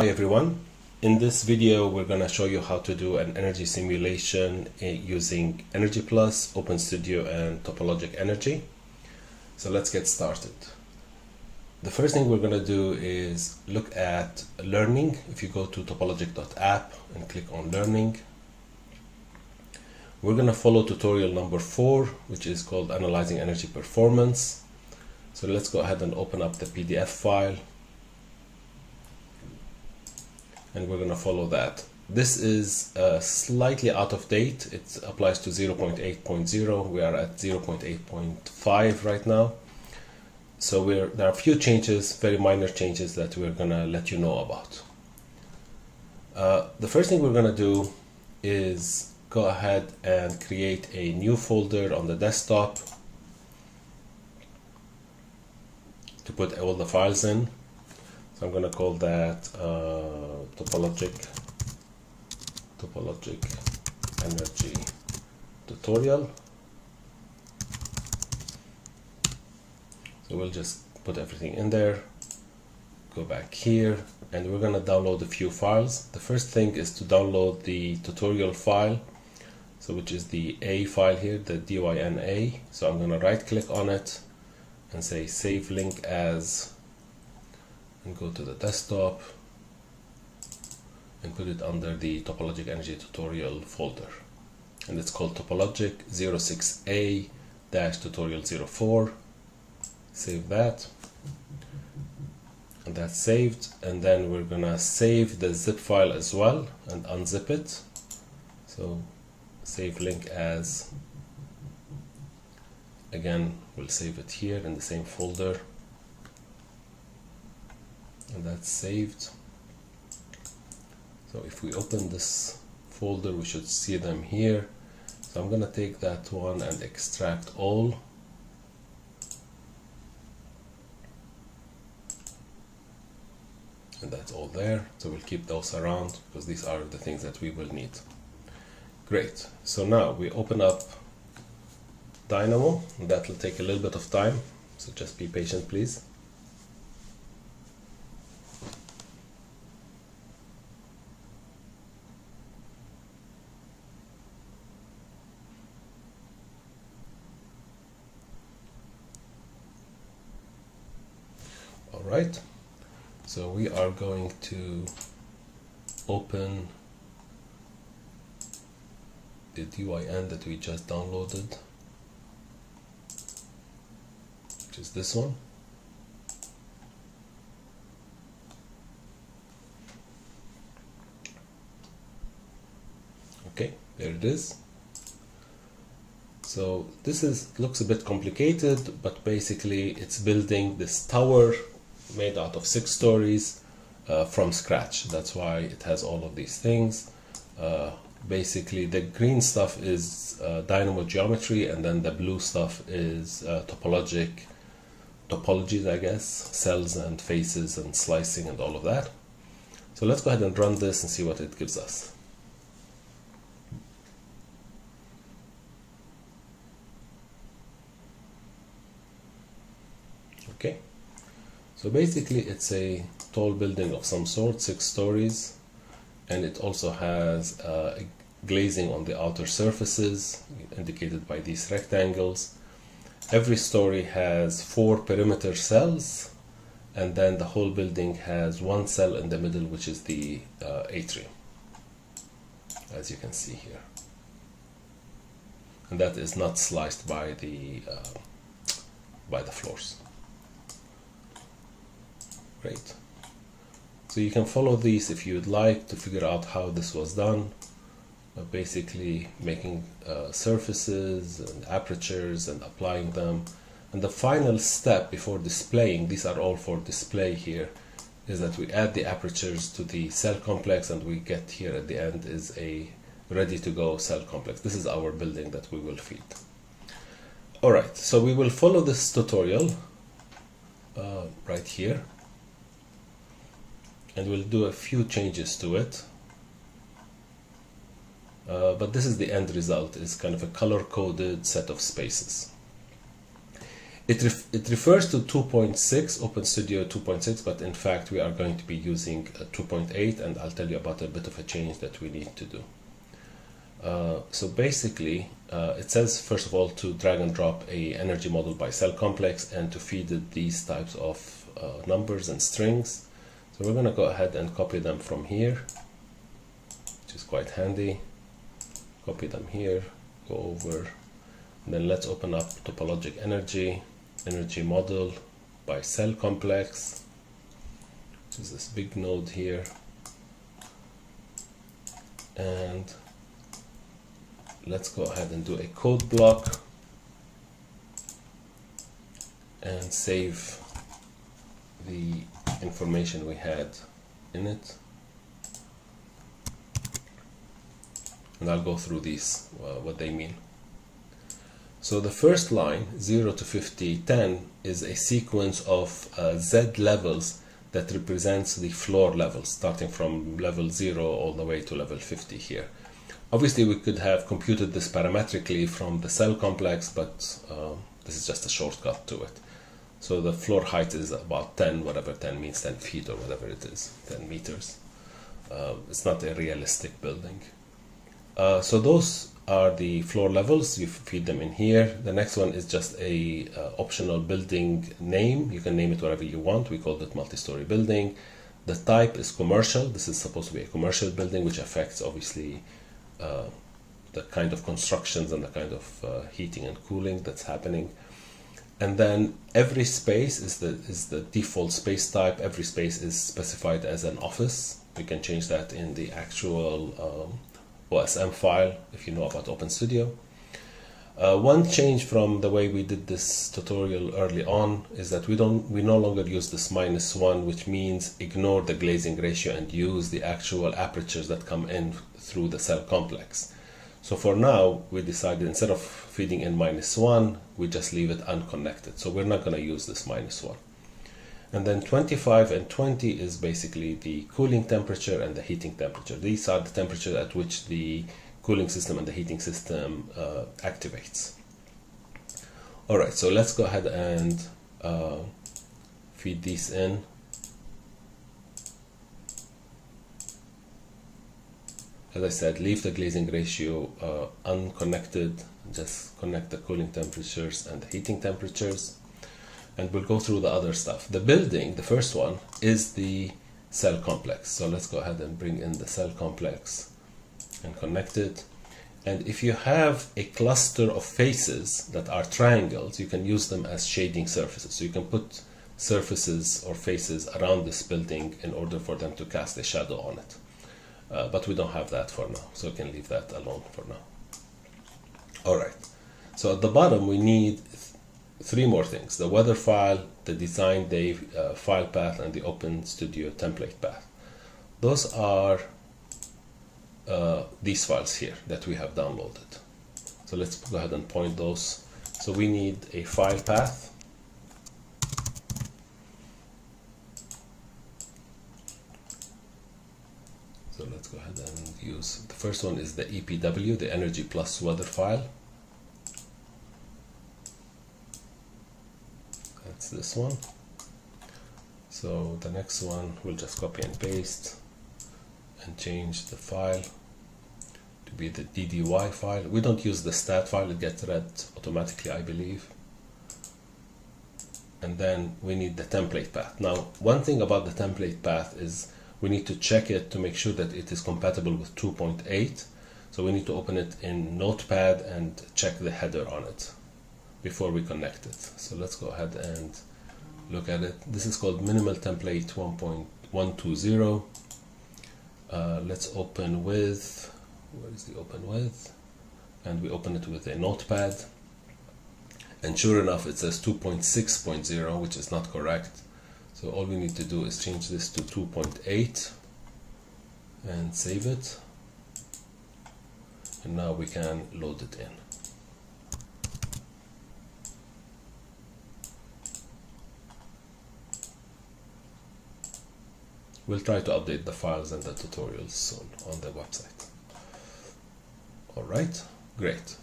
Hi everyone. In this video we're going to show you how to do an energy simulation uh, using Energy Plus, OpenStudio and Topologic Energy. So let's get started. The first thing we're going to do is look at learning. If you go to topologic.app and click on learning, we're going to follow tutorial number four, which is called Analyzing Energy Performance. So let's go ahead and open up the PDF file and we're going to follow that. This is uh, slightly out of date. It applies to 0.8.0. We are at 0.8.5 right now. So we're, there are a few changes, very minor changes that we're going to let you know about. Uh, the first thing we're going to do is go ahead and create a new folder on the desktop to put all the files in. So I'm going to call that uh, topologic topologic energy tutorial. So we'll just put everything in there, go back here, and we're going to download a few files. The first thing is to download the tutorial file, so which is the A file here, the DYNA. So I'm going to right click on it and say save link as and go to the desktop and put it under the topologic energy tutorial folder. And it's called topologic 06a tutorial 04 save that. And that's saved. And then we're gonna save the zip file as well and unzip it. So save link as again we'll save it here in the same folder and that's saved. So if we open this folder we should see them here. So I'm gonna take that one and extract all. And that's all there. So we'll keep those around because these are the things that we will need. Great. So now we open up Dynamo. That will take a little bit of time so just be patient please all right so we are going to open the DYN that we just downloaded which is this one. Okay there it is. So this is looks a bit complicated but basically it's building this tower made out of six stories uh, from scratch. That's why it has all of these things. Uh, basically the green stuff is uh, dynamo geometry and then the blue stuff is uh, topologic topologies I guess. Cells and faces and slicing and all of that. So let's go ahead and run this and see what it gives us. Okay so basically it's a tall building of some sort, six stories, and it also has uh, glazing on the outer surfaces indicated by these rectangles. Every story has four perimeter cells and then the whole building has one cell in the middle which is the uh, atrium as you can see here and that is not sliced by the uh, by the floors Great. So you can follow these if you would like to figure out how this was done. Uh, basically making uh, surfaces and apertures and applying them. And the final step before displaying, these are all for display here, is that we add the apertures to the cell complex and we get here at the end is a ready to go cell complex. This is our building that we will feed. Alright, so we will follow this tutorial uh, right here and we'll do a few changes to it uh, but this is the end result it's kind of a color coded set of spaces it, ref it refers to 2.6 OpenStudio 2.6 but in fact we are going to be using 2.8 and I'll tell you about a bit of a change that we need to do. Uh, so basically uh, it says first of all to drag and drop a energy model by cell complex and to feed it these types of uh, numbers and strings. So we're going to go ahead and copy them from here which is quite handy. Copy them here, go over, then let's open up topologic energy energy model by cell complex. Which is this big node here. And let's go ahead and do a code block and save the information we had in it and I'll go through these uh, what they mean so the first line, 0 to 50, 10, is a sequence of uh, Z levels that represents the floor levels, starting from level 0 all the way to level 50 here. Obviously, we could have computed this parametrically from the cell complex, but uh, this is just a shortcut to it. So the floor height is about 10, whatever 10 means, 10 feet or whatever it is, 10 meters. Uh, it's not a realistic building. Uh, so those are the floor levels. You feed them in here. The next one is just a uh, optional building name. You can name it whatever you want. We called it multi-story building. The type is commercial. This is supposed to be a commercial building which affects obviously uh, the kind of constructions and the kind of uh, heating and cooling that's happening and then every space is the is the default space type every space is specified as an office we can change that in the actual um, OSM file if you know about OpenStudio. Uh, one change from the way we did this tutorial early on is that we don't we no longer use this minus one which means ignore the glazing ratio and use the actual apertures that come in through the cell complex. So for now we decided instead of feeding in minus one we just leave it unconnected so we're not going to use this minus one. And then 25 and 20 is basically the cooling temperature and the heating temperature. These are the temperature at which the cooling system and the heating system uh, activates. All right, so let's go ahead and uh, feed these in. As I said, leave the glazing ratio uh, unconnected, just connect the cooling temperatures and the heating temperatures and we'll go through the other stuff. The building, the first one, is the cell complex. So let's go ahead and bring in the cell complex and connect it. And if you have a cluster of faces that are triangles, you can use them as shading surfaces. So you can put surfaces or faces around this building in order for them to cast a shadow on it. Uh, but we don't have that for now, so we can leave that alone for now. All right, so at the bottom we need three more things the weather file, the design day uh, file path, and the Open Studio template path. Those are uh, these files here that we have downloaded. So let's go ahead and point those. So we need a file path. So let's go ahead and use the first one is the EPW, the Energy Plus Weather file. That's this one. So the next one we'll just copy and paste and change the file to be the DDY file. We don't use the stat file it gets read automatically I believe. And then we need the template path. Now one thing about the template path is we need to check it to make sure that it is compatible with 2.8 so we need to open it in notepad and check the header on it before we connect it. So let's go ahead and look at it. This is called minimal template 1.120. Uh, let's open with, where is the open with? And we open it with a notepad. And sure enough, it says 2.6.0, which is not correct. So all we need to do is change this to 2.8 and save it. And now we can load it in. We'll try to update the files and the tutorials soon on the website. Alright, great.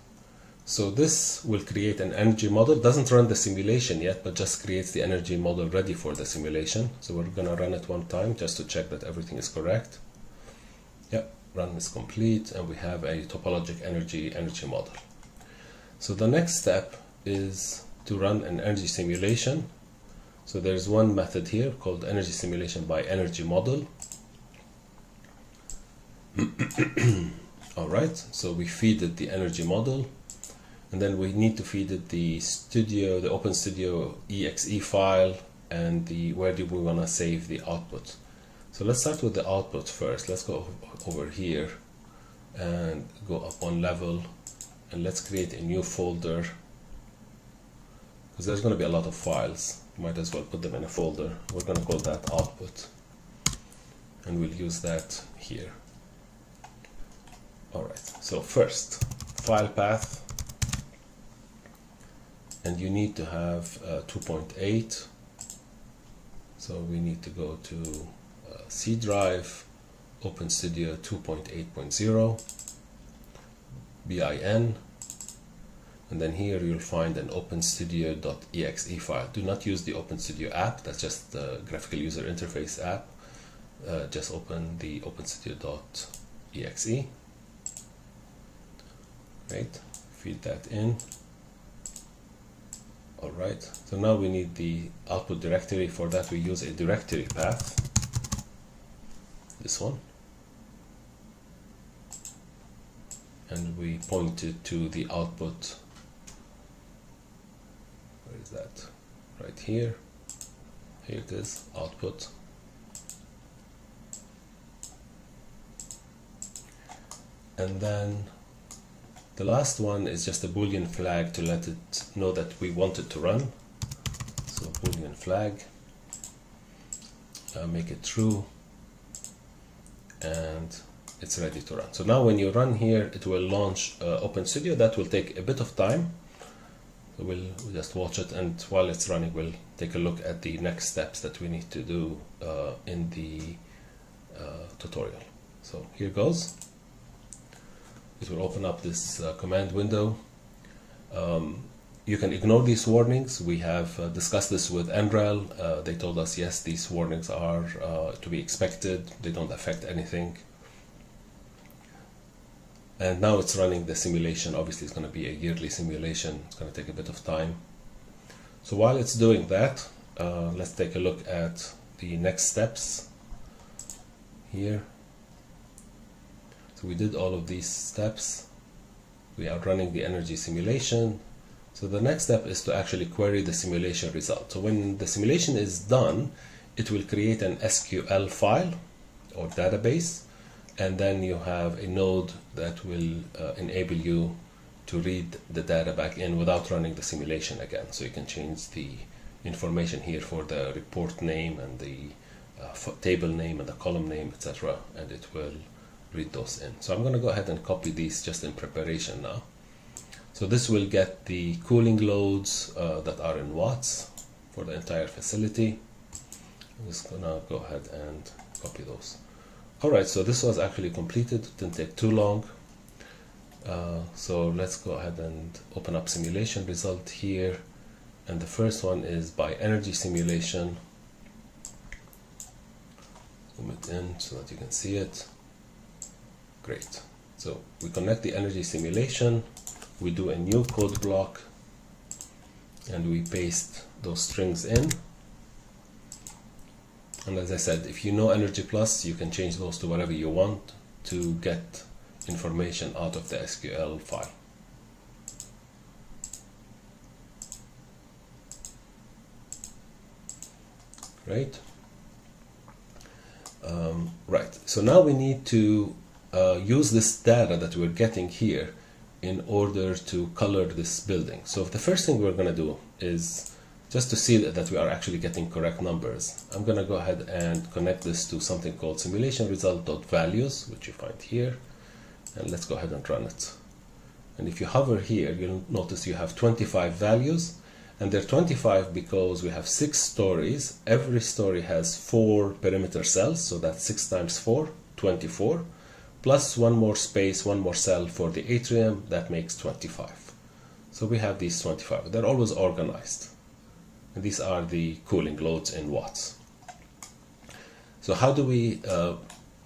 So this will create an energy model, doesn't run the simulation yet, but just creates the energy model ready for the simulation. So we're gonna run it one time just to check that everything is correct. Yep, run is complete and we have a topologic energy energy model. So the next step is to run an energy simulation. So there's one method here called energy simulation by energy model. All right, so we feed it the energy model and then we need to feed it the studio the open studio exe file and the where do we want to save the output. So let's start with the output first. Let's go over here and go up one level and let's create a new folder. Because there's going to be a lot of files. Might as well put them in a folder. We're going to call that output. And we'll use that here. Alright so first file path and you need to have uh, 2.8 so we need to go to uh, C drive Open Studio 2.8.0 bin and then here you'll find an openstudio.exe file. Do not use the OpenStudio app that's just the graphical user interface app. Uh, just open the openstudio.exe right feed that in Alright, so now we need the output directory. For that we use a directory path. This one. And we point it to the output. Where is that? Right here. Here it is, output. And then the last one is just a boolean flag to let it know that we want it to run. So boolean flag, make it true, and it's ready to run. So now when you run here, it will launch uh, Open Studio. That will take a bit of time. So we'll, we'll, just watch it, and while it's running, we'll take a look at the next steps that we need to do uh, in the uh, tutorial. So here goes it will open up this uh, command window. Um, you can ignore these warnings. We have uh, discussed this with NREL. Uh, they told us, yes, these warnings are uh, to be expected. They don't affect anything. And now it's running the simulation. Obviously, it's going to be a yearly simulation. It's going to take a bit of time. So while it's doing that, uh, let's take a look at the next steps here. So we did all of these steps. We are running the energy simulation. So the next step is to actually query the simulation result. So when the simulation is done, it will create an SQL file or database, and then you have a node that will uh, enable you to read the data back in without running the simulation again. So you can change the information here for the report name and the uh, table name and the column name, etc. And it will read those in. So I'm going to go ahead and copy these just in preparation now. So this will get the cooling loads uh, that are in watts for the entire facility. I'm just going to go ahead and copy those. Alright, so this was actually completed, it didn't take too long. Uh, so let's go ahead and open up simulation result here. And the first one is by energy simulation. Zoom it in so that you can see it. Great. So we connect the energy simulation, we do a new code block, and we paste those strings in. And as I said, if you know Energy Plus, you can change those to whatever you want to get information out of the SQL file. Right? Um, right, so now we need to uh, use this data that we're getting here in order to color this building. So the first thing we're going to do is just to see that we are actually getting correct numbers. I'm going to go ahead and connect this to something called simulation result.values, which you find here. And let's go ahead and run it. And if you hover here, you'll notice you have 25 values. And they're 25 because we have six stories. Every story has four perimeter cells, so that's 6 times 4, 24 plus one more space, one more cell for the atrium, that makes 25. So we have these 25. They're always organized. And these are the cooling loads in watts. So how do we uh,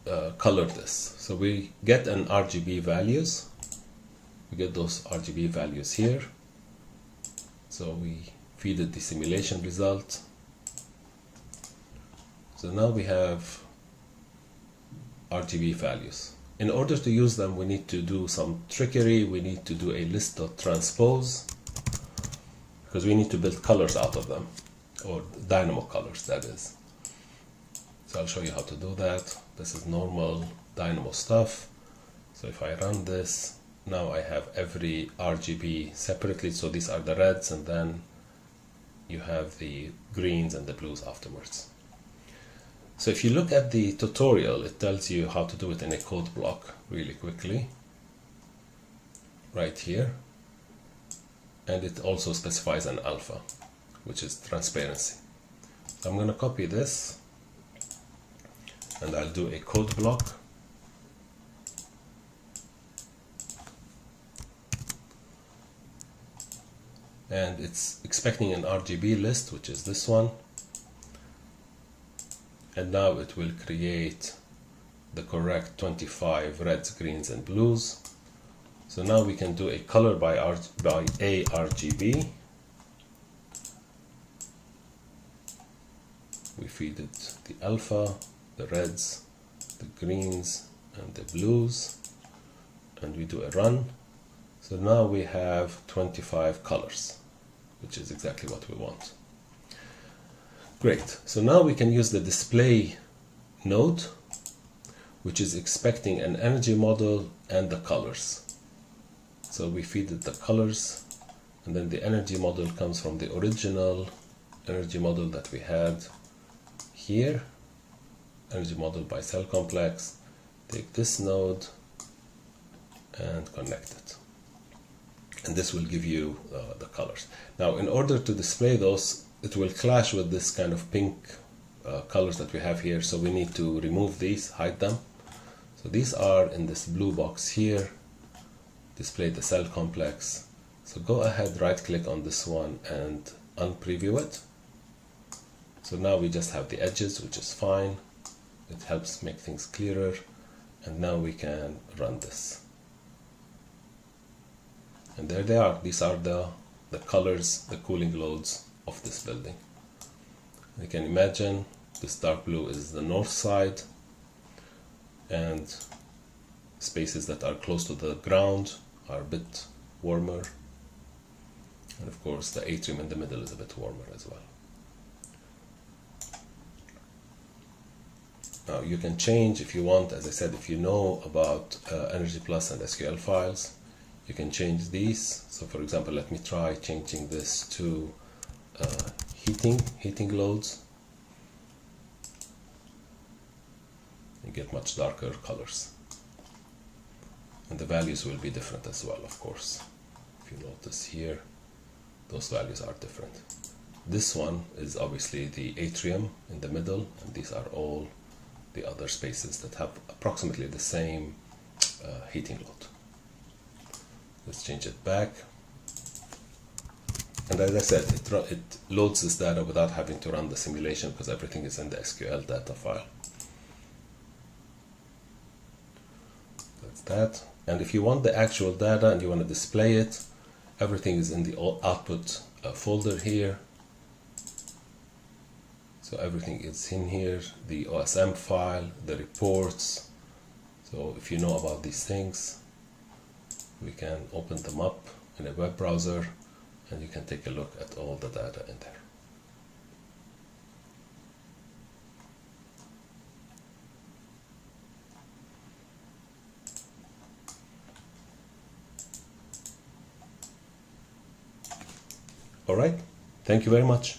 uh, color this? So we get an RGB values. We get those RGB values here. So we feed it the simulation result. So now we have RGB values. In order to use them, we need to do some trickery. We need to do a list.transpose because we need to build colors out of them, or dynamo colors, that is. So I'll show you how to do that. This is normal dynamo stuff. So if I run this, now I have every RGB separately. So these are the reds, and then you have the greens and the blues afterwards. So if you look at the tutorial, it tells you how to do it in a code block really quickly. Right here. And it also specifies an alpha, which is transparency. I'm going to copy this and I'll do a code block. And it's expecting an RGB list, which is this one and now it will create the correct 25 reds, greens and blues. So now we can do a color by, R by ARGB. We feed it the alpha, the reds, the greens and the blues and we do a run. So now we have 25 colors, which is exactly what we want. Great. So now we can use the display node, which is expecting an energy model and the colors. So we feed it the colors, and then the energy model comes from the original energy model that we had here. Energy model by cell complex. Take this node and connect it. And this will give you uh, the colors. Now, in order to display those, it will clash with this kind of pink uh, colors that we have here. So we need to remove these hide them. So these are in this blue box here. Display the cell complex. So go ahead right click on this one and unpreview it. So now we just have the edges which is fine. It helps make things clearer. And now we can run this. And there they are. These are the the colors the cooling loads of this building. You can imagine this dark blue is the north side and spaces that are close to the ground are a bit warmer and of course the atrium in the middle is a bit warmer as well. Now you can change if you want, as I said, if you know about uh, Energy Plus and SQL files, you can change these. So for example, let me try changing this to uh, heating heating loads. You get much darker colors. And the values will be different as well of course. If you notice here those values are different. This one is obviously the atrium in the middle and these are all the other spaces that have approximately the same uh, heating load. Let's change it back and as I said, it, it loads this data without having to run the simulation because everything is in the SQL data file. That's that. And if you want the actual data and you want to display it, everything is in the output uh, folder here. So everything is in here, the OSM file, the reports. So if you know about these things, we can open them up in a web browser and you can take a look at all the data in there. All right, thank you very much.